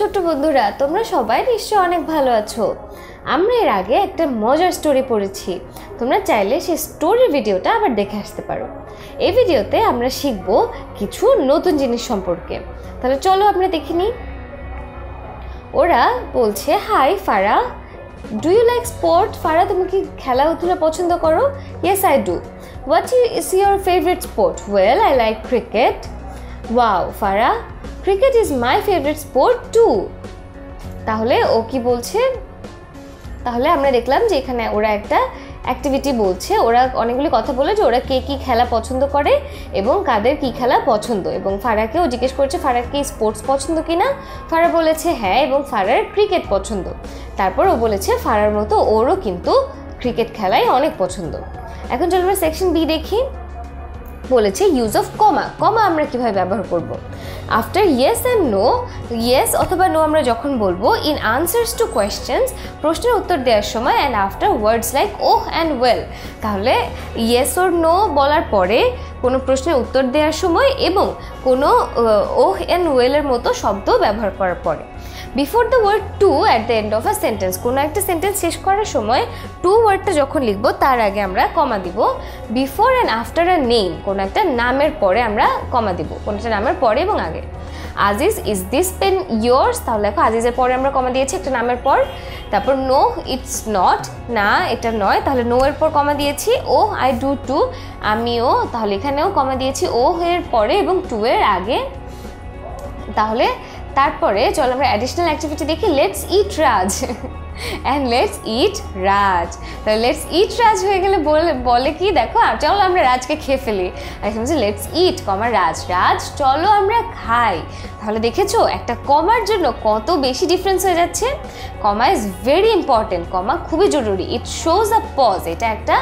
ছোট্ট বন্ধুরা, তোমরা সবাই নিশ্চয় অনেক ভালো আছো। আমরা এর আগে একটা মজার স্টোরি পড়েছি। তোমরা চাইলে সেই স্টোরির ভিডিওটা আবার দেখে আসতে পারো। এই ভিডিওতে আমরা শিখব কিছু নতুন জিনিস সম্পর্কে। তাহলে চলো আমরা দেখে নিই। ওরা বলছে high Farah. Do you like sport ফারা, তুমি কি খেলাধুলা পছন্দ করো? Yes I do what is your favourite sport well I like cricket wow Farah cricket is my favourite sport too তাহলে ও কি বলছে? তাহলে আমরা দেখলাম যে এখানে ওরা একটা অ্যাক্টিভিটি বলছে। ওরা অনেকগুলি কথা বলে যে ওরা কে কী খেলা পছন্দ করে এবং কাদের কী খেলা পছন্দ। এবং ফারাকেও জিজ্ঞেস করছে, ফারার কি স্পোর্টস পছন্দ কি না ফারা বলেছে হ্যাঁ এবং ফারার ক্রিকেট পছন্দ। তারপর ও বলেছে, ফারার মতো ওরও কিন্তু ক্রিকেট খেলাই অনেক পছন্দ। এখন চলবে সেকশন বি দেখি। বলেছে ইউজ অফ কমা কমা আমরা কীভাবে ব্যবহার করব? After yes and no yes অথবা নো আমরা যখন বলব ইন আনসার্স টু কোয়েশ্চেন্স প্রশ্নের উত্তর দেওয়ার সময় and after words like oh and well তাহলে ইয়েস ওর নো বলার পরে কোনো প্রশ্নের উত্তর দেওয়ার সময় এবং কোনো ওহ অ্যান্ড ওয়েলের মতো শব্দ ব্যবহার করার পরে। Before the word to at the end of a sentence কোনো একটা সেন্টেন্স শেষ করার সময় টু ওয়ার্ডটা যখন লিখব, তার আগে আমরা কমা দিব। Before and after a name কোনো একটা নামের পরে আমরা কমা দিব, কোনো একটা নামের পরে এবং আগে। Aziz is this pen yours তাহলে দেখো আজিজের পরে আমরা কমা দিয়েছি, একটা নামের পর। তারপর নো ইটস নট না, এটা নয়, তাহলে নো এর পর কমা দিয়েছি। ও আই ডু টু আমিও, তাহলে এখানেও কমা দিয়েছি ও এর পরে এবং টু এর আগে। তাহলে তারপরে চলো আমরা অ্যাডিশনাল অ্যাক্টিভিটি দেখি let's eat Raj. And let's eat Raj তাহলে লেটস ইট রাজ হয়ে গেলে বলে বলে কি, দেখো, আর চলো আমরা রাজকে খেয়ে ফেলি। আর বলছে লেটস ইট কমার রাজ রাজ চলো আমরা খাই। তাহলে দেখেছ, একটা কমার জন্য কত বেশি ডিফারেন্স হয়ে যাচ্ছে? Comma is very important comma খুবই জরুরি। ইট শোজ আ পজ এটা একটা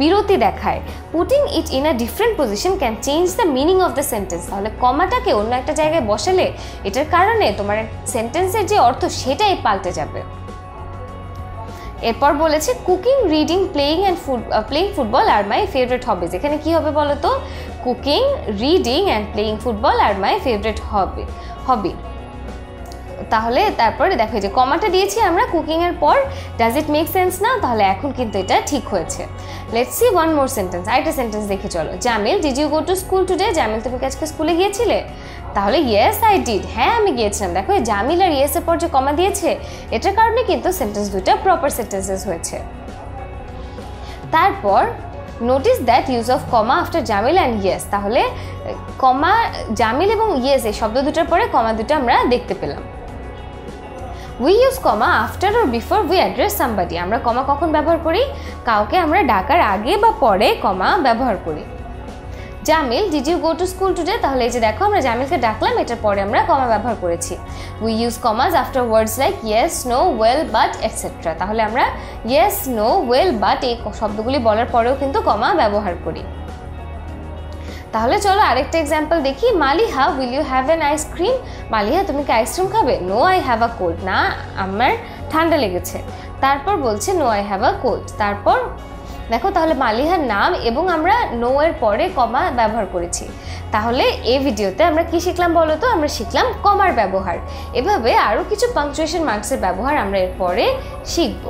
বিরতি দেখায়। Putting it in a different position can change the meaning of the sentence তাহলে কমাটাকে অন্য একটা জায়গায় বসালে, এটার কারণে তোমার সেন্টেন্সের যে অর্থ, সেটাই পাল্টে যাবে। এরপর বলেছে cooking reading playing and food playing football are my favourite hobbies এখানে কী হবে বলো তো cooking reading and playing football are my favourite hobby hobby তাহলে তারপরে দেখো যে কমাটা দিয়েছি আমরা কুকিংয়ের পর ডাজ ইট মেক সেন্স না? তাহলে এখন কিন্তু এটা ঠিক হয়েছে। Let's see one more sentence আরেকটা সেন্টেন্স দেখে চলো। Jamil did you go to school today Jamil, তুমি আজকে স্কুলে গিয়েছিলে? তাহলে ইয়েস আই ডিড হ্যাঁ আমি গিয়েছিলাম। দেখো জামিল আর ইয়েসের পর যে কমা দিয়েছে, এটার কারণে কিন্তু সেন্টেন্স দুইটা প্রপার সেন্টেন্সেস হয়েছে। তারপর notice that use of comma after Jamil and yes তাহলে কমা জামিল এবং ইয়েস এই শব্দ দুটোর পরে কমা দুটো আমরা দেখতে পেলাম। We use comma after or before we address somebody আমরা কমা কখন ব্যবহার করি? কাউকে আমরা ডাকার আগে বা পরে কমা ব্যবহার করি। Jamil did you go to school today তাহলে এই যে দেখো, আমরা জামিলকে ডাকলাম, এটার পরে আমরা কমা ব্যবহার করেছি। We use commas after words like yes no well but etcetera তাহলে আমরা ইয়েস নো ওয়েল বাট এই শব্দগুলি বলার পরেও কিন্তু কমা ব্যবহার করি। তাহলে চলো আরেকটা এক্সাম্পল দেখি। Maliha will you have an ice cream Maliha, তুমি কি আইসক্রিম খাবে? No I have a cold না, আমার ঠান্ডা লেগেছে। তারপর বলছে no I have a cold তারপর, দেখো তাহলে মালিহার নাম এবং আমরা নো এর পরে কমা ব্যবহার করেছি। তাহলে এই ভিডিওতে আমরা কি শিখলাম বলো তো? আমরা শিখলাম কমার ব্যবহার। এভাবে আরও কিছু পাংচুয়েশন মার্কসের ব্যবহার আমরা এরপরে শিখব।